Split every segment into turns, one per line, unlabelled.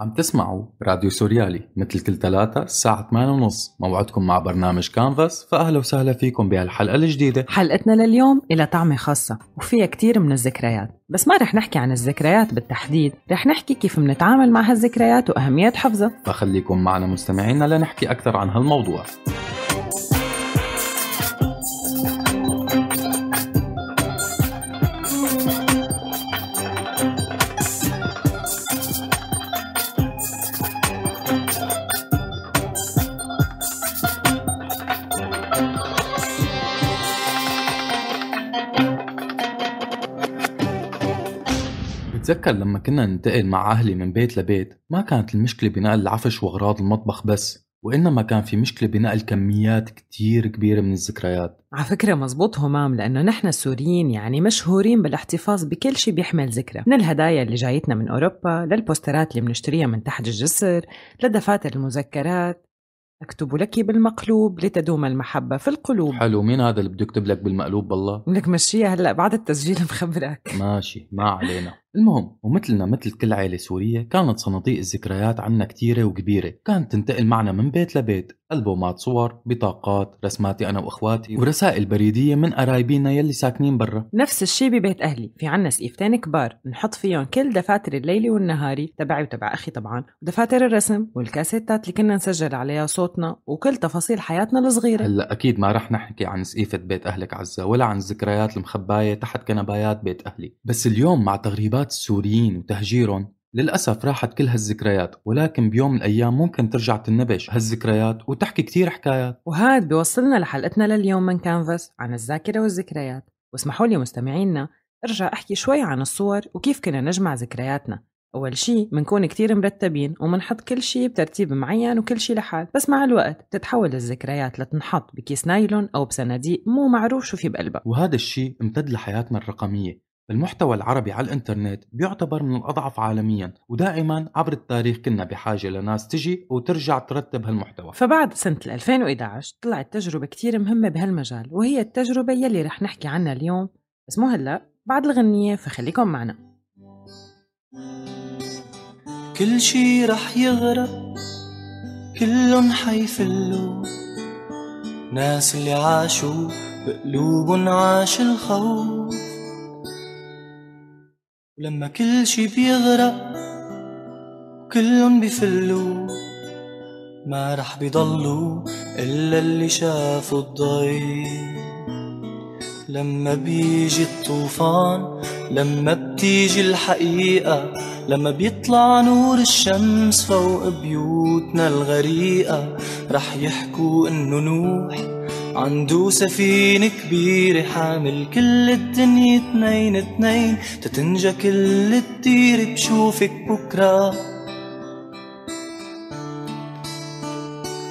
عم تسمعوا راديو سوريالي. مثل كل ثلاثة الساعة 8 ونص. موعدكم مع برنامج كانفاس فأهلا وسهلا فيكم بهالحلقة الجديدة.
حلقتنا لليوم إلى طعمة خاصة وفيها كتير من الذكريات. بس ما رح نحكي عن الذكريات بالتحديد. رح نحكي كيف منتعامل مع هالذكريات وأهمية حفظها.
فخليكم معنا مستمعينا لنحكي أكثر عن هالموضوع. بتذكر لما كنا ننتقل مع أهلي من بيت لبيت؟ ما كانت المشكلة بنقل العفش وأغراض المطبخ بس وإنما كان في مشكلة بنقل كميات كتير كبيرة من الذكريات.
على فكرة مزبوط همام لأنه نحن السوريين يعني مشهورين بالاحتفاظ بكل شيء بيحمل ذكرى. من الهدايا اللي جايتنا من أوروبا للبوسترات اللي بنشتريها من تحت الجسر لدفاتر المذكرات. أكتب لك بالمقلوب لتدوم المحبة في القلوب.
حلو مين هذا اللي بده يكتب لك بالمقلوب بالله؟
لك مشيها هلأ بعد التسجيل مخبرك.
ماشي ما علينا. المهم ومثلنا مثل كل عائلة سورية كانت صناديق الذكريات عنا كتيرة وكبيرة. كانت تنتقل معنا من بيت لبيت ألبومات صور بطاقات رسماتي أنا وإخواتي ورسائل بريدية من قرايبينا يلي ساكنين برا.
نفس الشي ببيت أهلي في عنا سقيفتين كبار. نحط فيهم كل دفاتر الليلي والنهاري تبعي وتبع أخي طبعا ودفاتر الرسم والكاسيتات اللي كنا نسجل عليها صوتنا وكل تفاصيل حياتنا الصغيرة.
هلأ أكيد ما رح نحكي عن سقيفة بيت أهلك عزة ولا عن الذكريات المخباية تحت كنبايات بيت أهلي. بس اليوم مع تغريبات السوريين وتهجيرهم للأسف راحت كل هالذكريات ولكن بيوم من الأيام ممكن ترجع تنبش هالذكريات وتحكي كتير حكايات.
وهاد بيوصلنا لحلقتنا لليوم من كانفاس عن الذاكرة والذكريات. واسمحوا لي مستمعينا أرجع أحكي شوي عن الصور وكيف كنا نجمع ذكرياتنا. أول شي منكون كتير مرتبين ومنحط كل شي بترتيب معين وكل شي لحال بس مع الوقت بتتحول الذكريات لتنحط بكيس نايلون أو بصناديق مو معروف شو في بقلبها.
وهذا الشيء امتد لحياتنا الرقمية. المحتوى العربي على الإنترنت بيعتبر من الأضعف عالميا ودائما عبر التاريخ كنا بحاجة لناس تجي وترجع ترتب هالمحتوى.
فبعد سنة 2011 طلعت تجربة كتير مهمة بهالمجال وهي التجربة يلي رح نحكي عنها اليوم بس مو هلأ بعد الغنية فخليكم معنا.
كل شي رح يغرق كلن حيفلوا ناس اللي عاشوا بقلوبن عاش الخوف. ولما كل شي بيغرق كلن بيفلوا ما رح بيضلوا إلا اللي شافوا الضي لما بيجي الطوفان لما بتيجي الحقيقة لما بيطلع نور الشمس فوق بيوتنا الغريقة رح يحكوا إنه نوح عنده سفينة كبيرة حامل كل الدنيا اتنين اتنين تتنجى كل الدير بشوفك بكرة.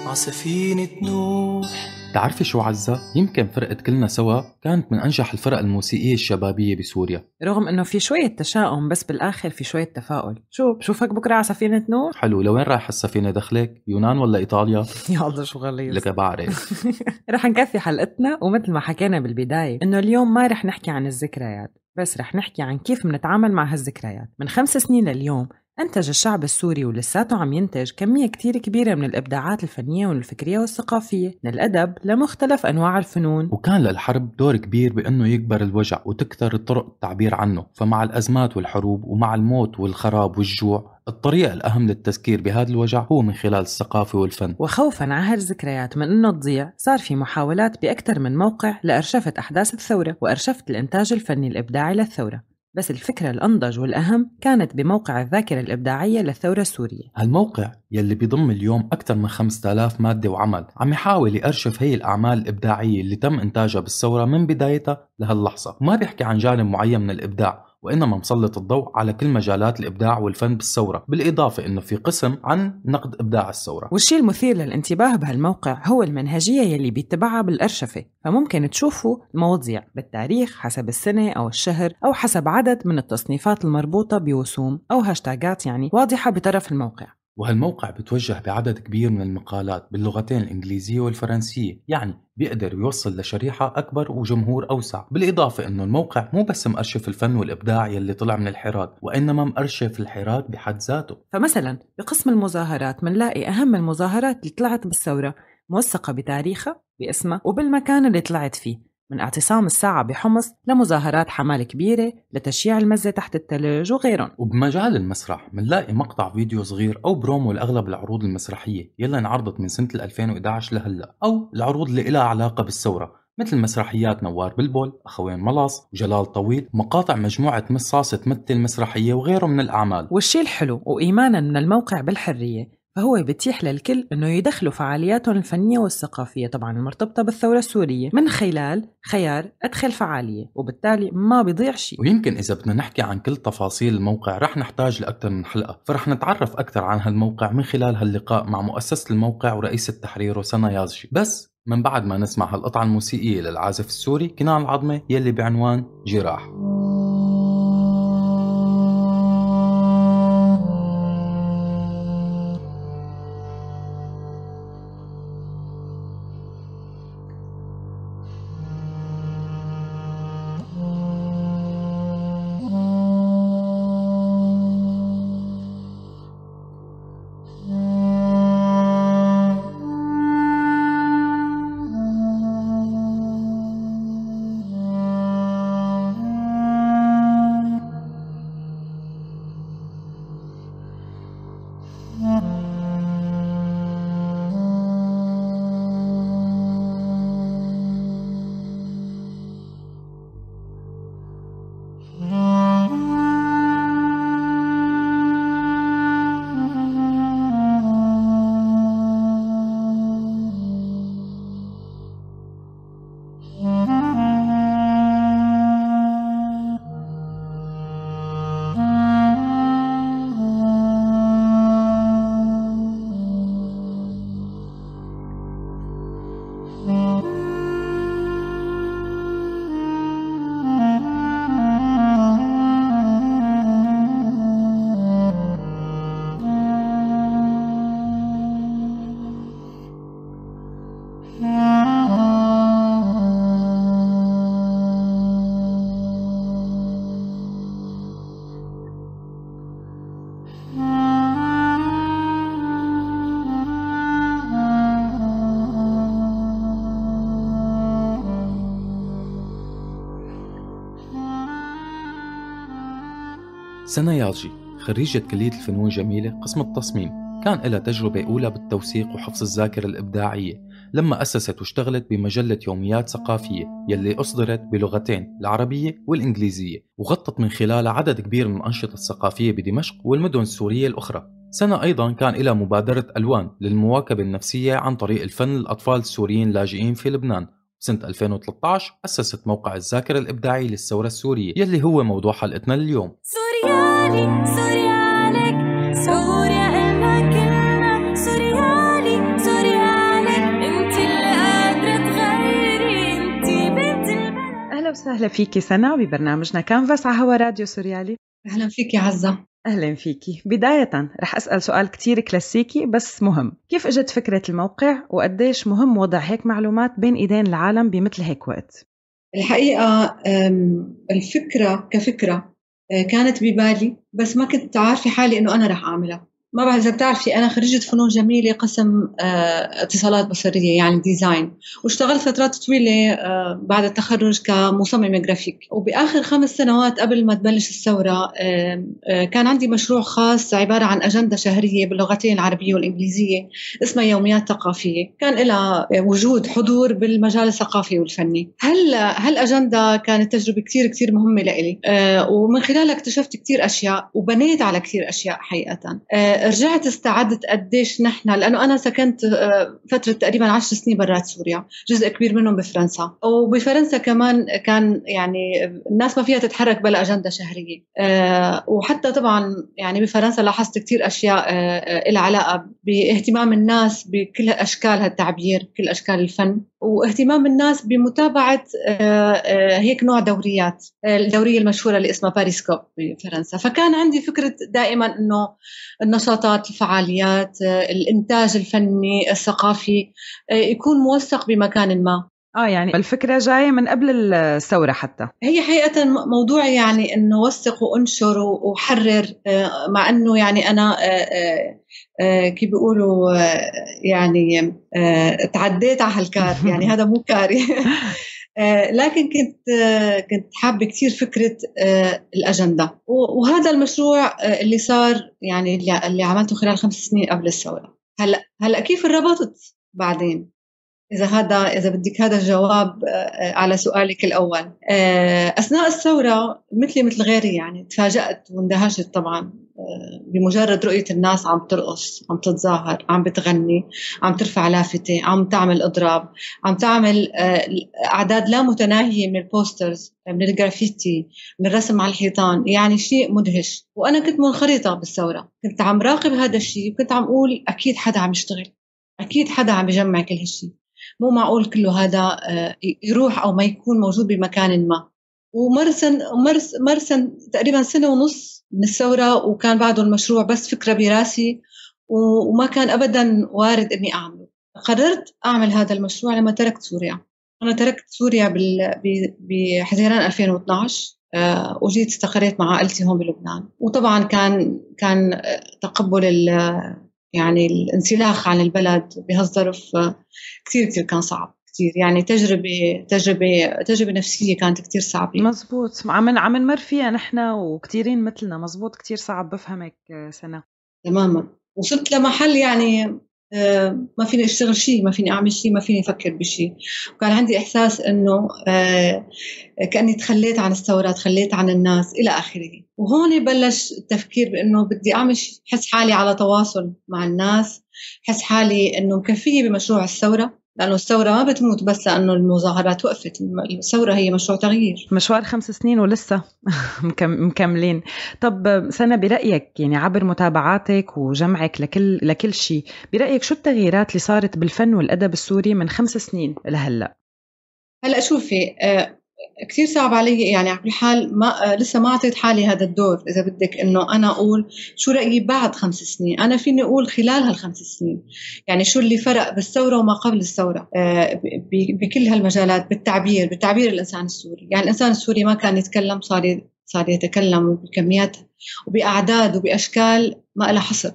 عسفينة نوح
تعرفي شو عزة؟ يمكن فرقة كلنا سوا كانت من أنجح الفرق الموسيقية الشبابية بسوريا
رغم إنه في شوية تشاؤم بس بالآخر في شوية تفاؤل شو بشوفك بكرة على سفينة نوح
حلو لوين رايح السفينة دخلك؟ يونان ولا إيطاليا؟
يا الله شو غليظ
لك بعرف
رح نكفي حلقتنا ومثل ما حكينا بالبداية إنه اليوم ما رح نحكي عن الذكريات بس رح نحكي عن كيف منتعامل مع هالذكريات من خمس سنين لليوم أنتج الشعب السوري ولساته عم ينتج كمية كتير كبيرة من الإبداعات الفنية والفكرية والثقافية. من الأدب لمختلف أنواع الفنون.
وكان للحرب دور كبير بأنه يكبر الوجع وتكثر طرق التعبير عنه. فمع الأزمات والحروب ومع الموت والخراب والجوع الطريقة الأهم للتذكير بهذا الوجع هو من خلال الثقافة والفن.
وخوفا على هالذكريات من أنه تضيع صار في محاولات بأكثر من موقع لأرشفة أحداث الثورة وأرشفة الإنتاج الفني الإبداعي للثورة. بس الفكرة الأنضج والأهم كانت بموقع الذاكرة الإبداعية للثورة السورية.
هالموقع يلي بيضم اليوم أكثر من 5000 مادة وعمل عم يحاول يأرشف هي الأعمال الإبداعية اللي تم إنتاجها بالثورة من بدايتها لهاللحظة. وما بيحكي عن جانب معين من الإبداع وإنما مسلط الضوء على كل مجالات الإبداع والفن بالثورة بالإضافة إنه في قسم عن نقد إبداع الثورة.
والشيء المثير للانتباه بهالموقع هو المنهجية يلي بيتبعها بالأرشفة فممكن تشوفوا مواضيع بالتاريخ حسب السنة أو الشهر أو حسب عدد من التصنيفات المربوطة بوسوم أو هاشتاجات يعني واضحة بطرف الموقع.
وهالموقع بتوجه بعدد كبير من المقالات باللغتين الإنجليزية والفرنسية يعني بيقدر يوصل لشريحة أكبر وجمهور أوسع بالإضافة أنه الموقع مو بس مأرشف الفن والإبداع يلي طلع من الحراك وإنما مأرشف الحراك بحد ذاته.
فمثلا بقسم المظاهرات منلاقي أهم المظاهرات اللي طلعت بالثورة موثقة بتاريخها باسمها وبالمكان اللي طلعت فيه. من اعتصام الساعة بحمص لمظاهرات حمال كبيرة لتشييع المزة تحت التلج وغيرهم.
وبمجال المسرح منلاقي مقطع فيديو صغير أو برومو لأغلب العروض المسرحية يلي انعرضت من سنة 2011 لهلأ أو العروض اللي لها علاقة بالثورة مثل مسرحيات نوار بلبل، أخوين ملص، وجلال طويل، مقاطع مجموعة مصاصة تمثل مسرحية وغيره من الأعمال.
والشي الحلو وإيمانا من الموقع بالحرية فهو بيتيح للكل إنه يدخلوا فعالياتهم الفنية والثقافية. طبعا المرتبطة بالثورة السورية. من خلال خيار أدخل فعالية وبالتالي ما بيضيع شيء.
ويمكن إذا بدنا نحكي عن كل تفاصيل الموقع رح نحتاج لاكثر من حلقة فرح نتعرف أكثر عن هالموقع من خلال هاللقاء مع مؤسسه الموقع ورئيس التحرير وسنا يازجي بس من بعد ما نسمع هالقطعة الموسيقية للعازف السوري كنان العظمة يلي بعنوان جراح. سنا يالجي خريجة كلية الفنون الجميلة قسم التصميم. كان لها تجربة أولى بالتوثيق وحفظ الذاكرة الإبداعية. لما أسست واشتغلت بمجلة يوميات ثقافية يلي أصدرت بلغتين العربية والإنجليزية وغطت من خلالها عدد كبير من الأنشطة الثقافية بدمشق والمدن السورية الأخرى. سنة أيضا كان إلى مبادرة ألوان للمواكبة النفسية عن طريق الفن للأطفال السوريين اللاجئين في لبنان. سنة 2013 أسست موقع الذاكرة الإبداعي للثورة السورية يلي هو موضوع حلقتنا اليوم.
وسهلا فيكي سنة ببرنامجنا كانفاس على هوا راديو سوريالي.
أهلا فيكي عزة.
أهلا فيكي. بداية رح أسأل سؤال كتير كلاسيكي بس مهم. كيف إجت فكرة الموقع وقديش مهم وضع هيك معلومات بين إيدين العالم بمثل هيك وقت؟
الحقيقة الفكرة كفكرة كانت ببالي بس ما كنت عارفة حالي إنه أنا رح أعملها. ما بعرف إذا بتعرفي أنا خريجة فنون جميلة قسم آه، اتصالات بصرية يعني design واشتغلت فترات طويلة آه، بعد التخرج كمصممة جرافيك وبآخر خمس سنوات قبل ما تبلش الثورة آه، كان عندي مشروع خاص عبارة عن أجندة شهرية باللغتين العربية والإنجليزية اسمها يوميات ثقافية. كان لها وجود حضور بالمجال الثقافي والفني. هل هالاجنده كانت تجربة كثير كثير مهمة لإلي؟ ومن خلالها اكتشفت كثير أشياء وبنيت على كثير أشياء حقيقة. رجعت استعدت قديش نحن لأنه أنا سكنت آه، فترة تقريبا عشر سنين برات سوريا جزء كبير منهم بفرنسا. وبفرنسا كمان كان يعني الناس ما فيها تتحرك بلا أجندة شهرية. آه، وحتى طبعا يعني بفرنسا لاحظت كثير أشياء آه، لها علاقة باهتمام الناس بكل أشكال هالتعبير كل أشكال الفن واهتمام الناس بمتابعة آه، آه، هيك نوع دوريات الدورية المشهورة اللي اسمها باريسكوب بفرنسا. فكان عندي فكرة دائما إنه النشاطات الفعاليات الإنتاج الفني الثقافي يكون موثق بمكان ما.
آه يعني الفكرة جاية من قبل الثورة حتى.
هي حقيقة موضوع يعني إنه وثق وأنشر وحرر آه، مع إنه يعني أنا آه، آه، كيف بيقولوا يعني تعديت على هالكار. يعني هذا مو كاري. لكن كنت كنت حابة كثير فكرة الأجندة. وهذا المشروع اللي صار يعني اللي عملته خلال خمس سنين قبل الثورة. هلا هلا كيف ربطت بعدين؟ إذا هذا إذا بدك هذا الجواب آه، على سؤالك الأول. آه، أثناء الثورة مثلي مثل غيري يعني تفاجأت واندهشت طبعا آه، بمجرد رؤية الناس عم ترقص عم تتظاهر عم بتغني عم ترفع لافتة عم تعمل إضراب عم تعمل أعداد لا متناهية من ال posters من الجرافيتي من الرسم على الحيطان يعني شيء مدهش. وأنا كنت منخرطة بالثورة. كنت عم راقب هذا الشيء وكنت عم أقول أكيد حدا عم يشتغل أكيد حدا عم يجمع كل هالشيء. مو معقول كله هذا آه، يروح أو ما يكون موجود بمكان ما. ومرسن مرس مرسن تقريبا سنة ونص من الثورة وكان بعده المشروع بس فكرة براسي وما كان ابدا وارد إني أعمله. قررت أعمل هذا المشروع لما تركت سوريا. أنا تركت سوريا بحزيران 2012 آه، وجيت استقريت مع عائلتي هون بلبنان. وطبعا كان كان تقبل يعني الانسلاخ عن البلد بهالظرف كثير كثير كان صعب كثير. يعني تجربة تجربة تجربة نفسية كانت كثير صعبة.
مزبوط. عم عم نمر فيها نحن وكثيرين مثلنا. مزبوط. كثير صعب. بفهمك سنة.
تماما. وصلت لمحل يعني آه، ما فيني أشتغل شيء ما فيني أعمل شيء ما فيني أفكر بشيء وكان عندي إحساس إنه آه، كأني تخليت عن الثوره تخليت عن الناس إلى آخره. وهون بلش التفكير بإنه بدي أعمل حس حالي على تواصل مع الناس حس حالي إنه مكفيه بمشروع الثورة. لأنه الثورة ما بتموت بس لأنه المظاهرات وقفت. الثورة هي مشروع تغيير.
مشوار خمس سنين ولسه مكملين. طب سنة برأيك يعني عبر متابعاتك وجمعك لكل لكل شيء برأيك شو التغييرات اللي صارت بالفن والأدب السوري من خمس سنين لهلأ؟
هلأ شوفي آه، كثير صعب علي. يعني على كل حال ما لسه ما أعطيت حالي هذا الدور إذا بدك إنه أنا أقول شو رأيي بعد خمس سنين. أنا فيني أقول خلال هالخمس سنين. يعني شو اللي فرق بالثورة وما قبل الثورة؟ آه، بكل هالمجالات بالتعبير بالتعبير الإنسان السوري. يعني الإنسان السوري ما كان يتكلم صار صار يتكلم بكميات وبأعداد وبأشكال ما لها حصر.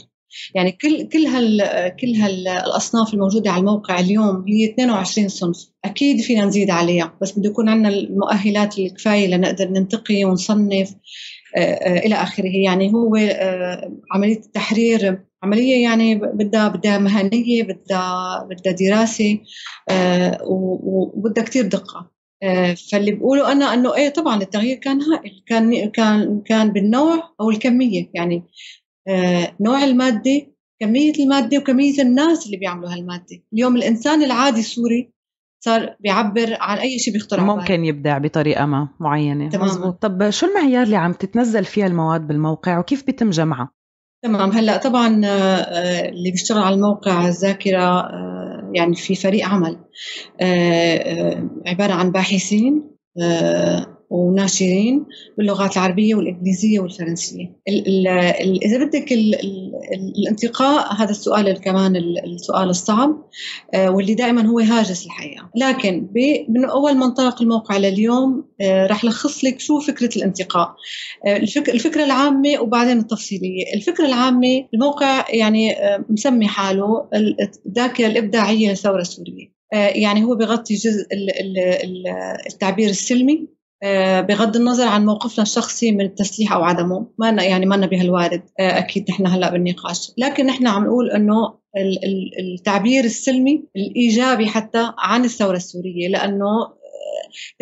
يعني كل كل هال كل هالاصناف الموجودة على الموقع اليوم هي 22 صنف. أكيد فينا نزيد عليها بس بده يكون عندنا المؤهلات الكفاية لنقدر ننتقي ونصنف آه، آه، إلى آخره. يعني هو آه، عملية التحرير عملية يعني بدها بدها مهنية بدها بدها دراسة وبدها كثير دقة. فاللي بقوله أنا إنه إيه طبعا التغيير كان هائل كان كان كان بالنوع أو الكمية. يعني نوع المادة كمية المادة وكمية الناس اللي بيعملوا هالمادة اليوم الإنسان العادي السوري صار بيعبر عن أي شيء بيخطر
ممكن بقى. يبدع بطريقة ما معينة تمام. مزبوط طب شو المعيار اللي عم تتنزل فيها المواد بالموقع وكيف بيتم جمعها؟
تمام هلأ طبعا آه، اللي بيشتغل على الموقع الذاكرة آه، يعني في فريق عمل عبارة عن باحثين وناشرين باللغات العربية والإنجليزية والفرنسية. إذا بدك الانتقاء هذا السؤال كمان السؤال الصعب آه، واللي دائما هو هاجس الحقيقة لكن من أول ما انطلق الموقع لليوم آه، رح لخص لك شو فكرة الانتقاء. آه، الفكرة العامة وبعدين التفصيلية. الفكرة العامة الموقع يعني مسمي حاله الذاكرة الإبداعية للثورة السورية. يعني هو بغطي جزء التعبير السلمي. آه، بغض النظر عن موقفنا الشخصي من التسليح أو عدمه ما يعني ما بهالوارد آه، أكيد نحن هلا بالنقاش. لكن نحن عم نقول إنه التعبير السلمي الإيجابي حتى عن الثورة السورية لأنه آه،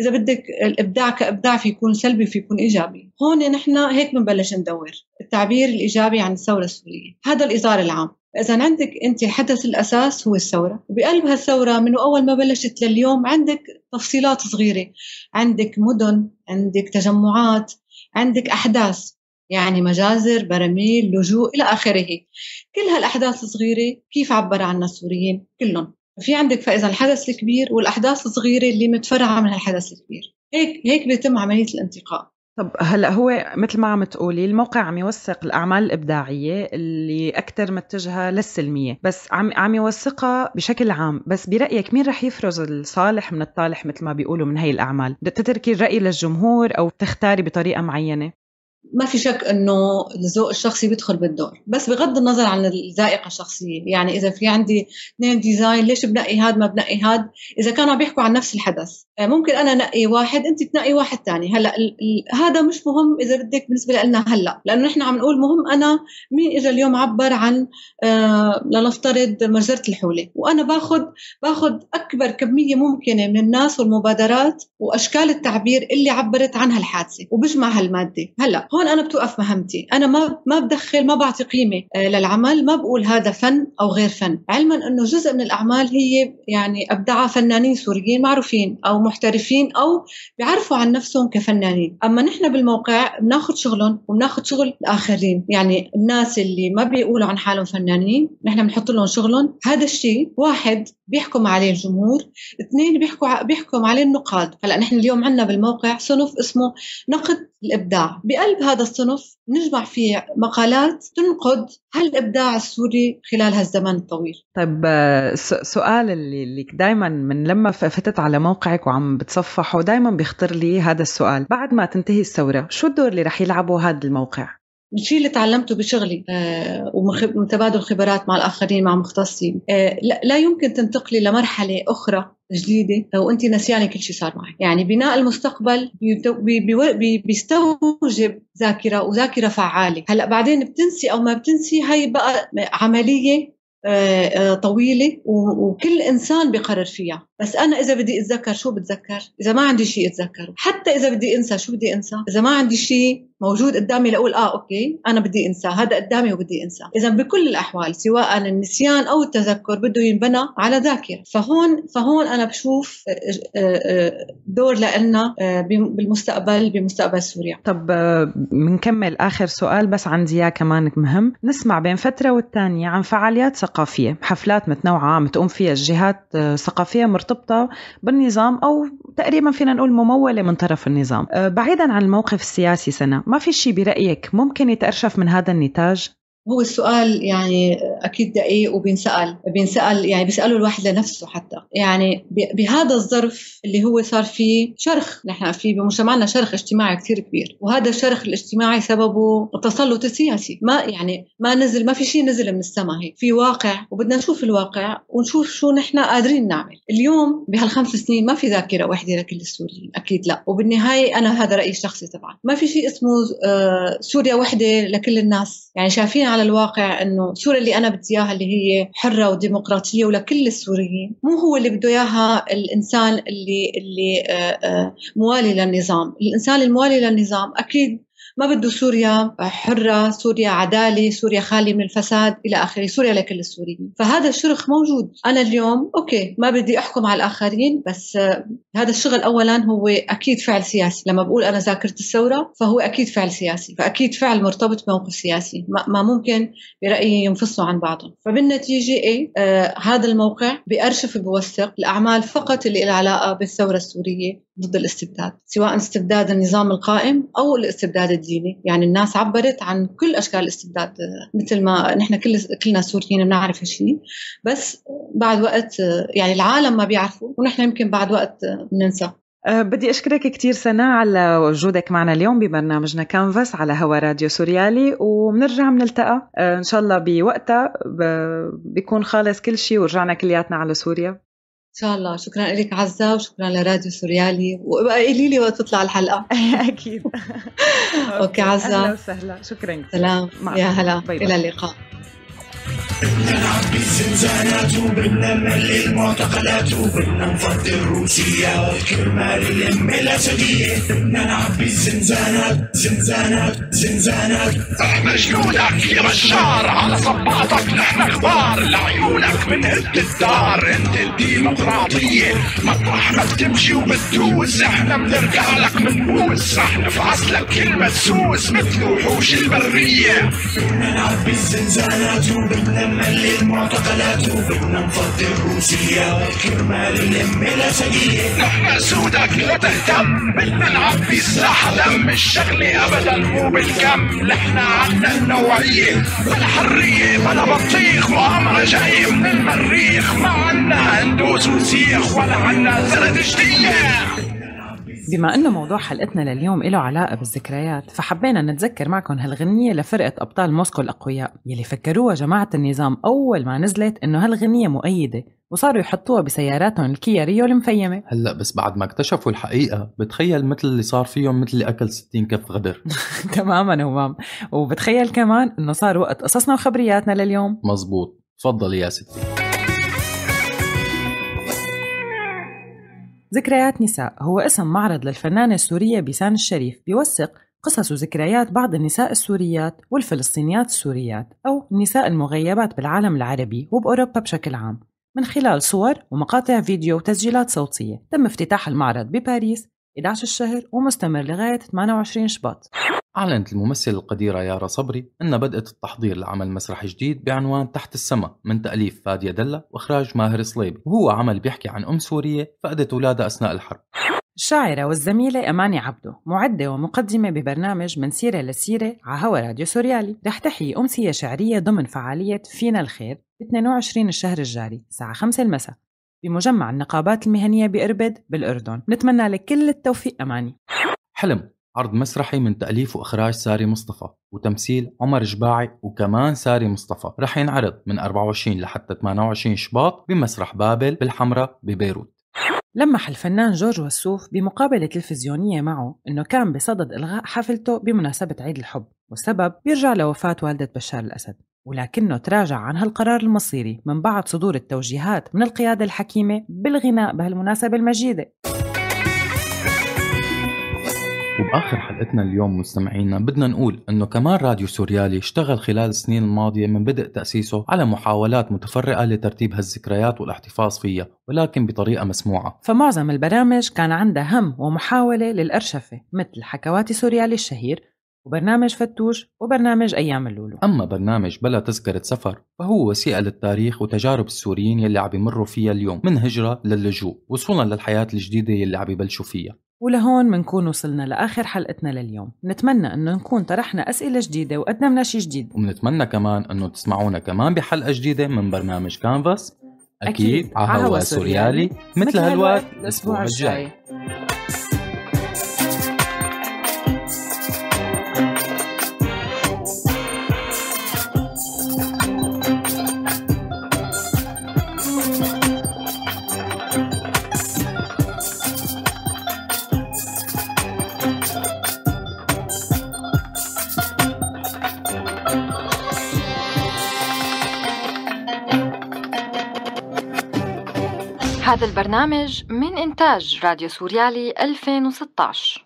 إذا بدك الإبداع كإبداع في يكون سلبي في يكون إيجابي. هون نحن هيك بنبلش ندور التعبير الإيجابي عن الثورة السورية. هذا الاطار العام. إذا عندك أنت حدث الأساس هو الثورة وبقلب هالثورة من أول ما بلشت لليوم عندك تفصيلات صغيرة. عندك مدن عندك تجمعات عندك أحداث يعني مجازر براميل لجوء إلى آخره. كل هالأحداث الصغيرة كيف عبر عنها السوريين؟ كلهم. في عندك فإذا الحدث الكبير والأحداث الصغيرة اللي متفرعة من الحدث الكبير. هيك هيك بيتم عملية الانتقاء.
طب هلا هو مثل ما عم تقولي الموقع عم يوثق الأعمال الإبداعية اللي أكثر متجهة للسلمية. بس عم عم يوثقها بشكل عام. بس برأيك مين رح يفرز الصالح من الطالح مثل ما بيقولوا من هي الأعمال؟ تتركي الرأي للجمهور أو تختاري بطريقة معينة؟
ما في شك إنه الذوق الشخصي بيدخل بالدور بس بغض النظر عن الذائقة الشخصية يعني إذا في عندي اثنين ديزاين ليش بنقي هذا ما بنقي هذا إذا كانوا عم بيحكوا عن نفس الحدث آه، ممكن أنا نقي واحد أنت تنقي واحد ثاني هلأ هذا مش مهم إذا بدك بالنسبة لنا هلأ لأنه نحن عم نقول مهم أنا مين اجى اليوم عبر عن آه لنفترض مجزرة الحولة. وأنا باخذ باخذ أكبر كمية ممكنة من الناس والمبادرات وأشكال التعبير اللي عبرت عن هالحادثة وبجمع هالمادة. هلأ هون أنا بتوقف مهمتي. أنا ما ما بدخل ما بعطي قيمة آه، للعمل ما بقول هذا فن أو غير فن. علما إنه جزء من الأعمال هي يعني ابدعها فنانين سوريين معروفين أو محترفين أو بيعرفوا عن نفسهم كفنانين. أما نحن بالموقع بناخذ شغلهم وبناخذ شغل الآخرين. يعني الناس اللي ما بيقولوا عن حالهم فنانين نحن بنحط لهم شغلهم. هذا الشيء واحد بيحكم عليه الجمهور اثنين بيحكوا بيحكم عليه النقاد. هلأ نحن اليوم عندنا بالموقع صنف اسمه نقد الإبداع. بقلب هذا الصنف نجمع فيه مقالات تنقد هالإبداع السوري خلال هالزمن الطويل.
طيب سؤال اللي, اللي دائما من لما فتت على موقعك وعم بتصفحه دائما بيخطر لي هذا السؤال. بعد ما تنتهي الثورة شو الدور اللي رح يلعبه هذا الموقع؟
الشيء اللي تعلمته بشغلي آه ومن تبادل خبرات مع الآخرين مع مختصين. آه لا يمكن تنتقلي لمرحلة أخرى جديدة لو أنت نسيانة كل شيء صار معك. يعني بناء المستقبل بيستوجب ذاكرة وذاكرة فعالة. هلأ بعدين بتنسي أو ما بتنسي هاي بقى عملية آه، طويلة وكل إنسان بقرر فيها. بس أنا إذا بدي أتذكر شو بتذكر؟ إذا ما عندي شيء أتذكره. حتى إذا بدي أنسى شو بدي أنسى؟ إذا ما عندي شيء موجود قدامي لأقول آه أوكي أنا بدي أنسى هذا قدامي وبدي أنسى. إذا بكل الأحوال سواء النسيان أو التذكر بده ينبنى على ذاكرة. فهون فهون أنا بشوف آه، آه، آه، دور لنا بالمستقبل بمستقبل سوريا.
طب بنكمل آخر سؤال بس عندي إياه كمان مهم. نسمع بين فترة والثانيه عن فعاليات ثقافية حفلات متنوعة عم تقوم فيها الجهات ثقافية مرتبطة بالنظام أو تقريبا فينا نقول ممولة من طرف النظام بعيدا عن الموقف السياسي سنة ما في شيء برأيك ممكن يتأرشف من هذا النتاج؟
هو السؤال يعني أكيد دقيق وبينسأل بينسأل يعني بيساله الواحد لنفسه حتى. يعني بهذا الظرف اللي هو صار فيه شرخ نحن في بمجتمعنا شرخ اجتماعي كثير كبير. وهذا الشرخ الاجتماعي سببه التسلط السياسي. ما يعني ما نزل ما في شيء نزل من السماء هيك. في واقع وبدنا نشوف الواقع ونشوف شو نحن قادرين نعمل. اليوم بهالخمس سنين ما في ذاكرة واحدة لكل السوريين أكيد لا. وبالنهاية أنا هذا رأيي الشخصي طبعا. ما في شيء اسمه آه، سوريا وحدة لكل الناس. يعني شايفين على الواقع إنه سوريا اللي أنا بدي إياها اللي هي حرة وديمقراطية ولكل السوريين مو هو اللي بده إياها الإنسان اللي اللي آه، آه، موالي للنظام. الإنسان الموالي للنظام أكيد ما بده سوريا حرة سوريا عدالة سوريا خالية من الفساد إلى آخره. سوريا لكل السوريين. فهذا الشرخ موجود. أنا اليوم أوكي ما بدي أحكم على الآخرين بس آه، هذا الشغل أولا هو أكيد فعل سياسي. لما بقول أنا ذاكرت الثورة فهو أكيد فعل سياسي. فأكيد فعل مرتبط بموقف سياسي. ما ممكن برأيي ينفصلوا عن بعضهم. فبالنتيجة إيه آه هذا الموقع بأرشف بوثق الأعمال فقط اللي لها علاقة بالثورة السورية ضد الاستبداد سواء استبداد النظام القائم أو الاستبداد الديني. يعني الناس عبرت عن كل أشكال الاستبداد مثل ما نحن كل كلنا سوريين بنعرف هالشيء بس بعد وقت يعني العالم ما بيعرفوا ونحن يمكن بعد وقت بننسى
أه بدي أشكرك كثير سنة على وجودك معنا اليوم ببرنامجنا كانفاس على هوا راديو سوريالي وبنرجع بنلتقى أه إن شاء الله بوقتها بيكون خالص كل شيء ورجعنا كلياتنا على سوريا.
شاء الله. شكرا لك عزة وشكرا لراديو سوريالي. وابقى قولي لي وقت تطلع الحلقة.
أكيد.
okay عزة.
أهلا وسهلا. شكرا.
سلام. يا هلا. إلى اللقاء.
بدنا نعبي الزنزانات وبدنا نملي المعتقلات وبدنا نفضي الروسية كرمال الام الاسدية بدنا نعبي الزنزانات زنزانات زنزانات إحنا جنودك يا بشار على صباطك نحن كبار لعيونك من هد الدار انت الديمقراطية مطرح ما بتمشي وبتدوس إحنا بنرجع لك من بوس رح نفعص لك كلمة سوس مثل وحوش البرية بدنا نعبي الزنزانات وبدنا نملي المعتقلات وبدنا نفضي الروسية كرمال الام الاسدية نحن سودك لا تهتم بدنا نعبي سلاح دم الشغلة ابدا مو بالكم نحن عنا النوعية بلا حرية بلا بطيخ. مؤامرة جاية من المريخ. ما عنا هندوس وسيخ ولا عنا زردشتية
بما إنه موضوع حلقتنا لليوم له علاقة بالذكريات فحبينا نتذكر معكم هالغنية لفرقة أبطال موسكو الأقوياء يلي فكروها جماعة النظام أول ما نزلت إنه هالغنية مؤيدة وصاروا يحطوها بسياراتهم الكيا ريو المفيمة.
هلأ بس بعد ما اكتشفوا الحقيقة بتخيل مثل اللي صار فيهم مثل اللي أكل 60 كف غدر.
تماما همام وبتخيل كمان إنه صار وقت قصصنا وخبرياتنا لليوم.
مزبوط. تفضلي يا ستي.
ذكريات نساء. هو اسم معرض للفنانة السورية بيسان الشريف. بيوثق قصص وذكريات بعض النساء السوريات والفلسطينيات السوريات أو النساء المغيبات بالعالم العربي وبأوروبا بشكل عام. من خلال صور ومقاطع فيديو وتسجيلات صوتية تم افتتاح المعرض بباريس 11 الشهر ومستمر لغاية 28 شباط.
أعلنت الممثلة القديرة يارا صبري أنها بدأت التحضير لعمل مسرحي جديد بعنوان تحت السما من تأليف فادية دلة وإخراج ماهر صليبي. وهو عمل بيحكي عن أم سورية فقدت أولادها أثناء الحرب.
الشاعرة والزميلة أماني عبدو معدة ومقدمة ببرنامج من سيرة لسيرة على هوا راديو سوريالي. رح تحيي أمسية شعرية ضمن فعالية فينا الخير ب 22 الشهر الجاري الساعة 5 المساء بمجمع النقابات المهنية بإربد بالأردن. نتمنى لك كل التوفيق أماني.
حلم. عرض مسرحي من تأليف وإخراج ساري مصطفى وتمثيل عمر جباعي وكمان ساري مصطفى. رح ينعرض من 24 لحتى 28 شباط بمسرح بابل بالحمراء ببيروت.
لمح الفنان جورج وسوف بمقابلة تلفزيونية معه أنه كان بصدد إلغاء حفلته بمناسبة عيد الحب والسبب بيرجع لوفاة والدة بشار الأسد. ولكنه تراجع عن هالقرار المصيري من بعد صدور التوجيهات من القيادة الحكيمة بالغناء بهالمناسبة المجيدة.
وبآخر حلقتنا اليوم مستمعينا بدنا نقول أنه كمان راديو سوريالي اشتغل خلال السنين الماضية من بدء تأسيسه على محاولات متفرقة لترتيب هالذكريات والاحتفاظ فيها ولكن بطريقة مسموعة.
فمعظم البرامج كان عندها هم ومحاولة للأرشفة مثل حكواتي سوريالي الشهير وبرنامج فتوش وبرنامج أيام اللولو.
أما برنامج بلا تذكرة سفر فهو وثيقة للتاريخ وتجارب السوريين يلي عم يمروا فيها اليوم من هجرة للجوء وصولا للحياة الجديدة يلي عم يبلشوا فيها.
ولهون منكون وصلنا لآخر حلقتنا لليوم. نتمنى أنه نكون طرحنا أسئلة جديدة وقدمنا شي جديد.
وبنتمنى كمان أنه تسمعونا كمان بحلقة جديدة من برنامج كانفاس أكيد,
أكيد. هوا
سوريالي. مثل هالوقت الأسبوع الجاي.
هذا البرنامج من إنتاج راديو سوريالي 2016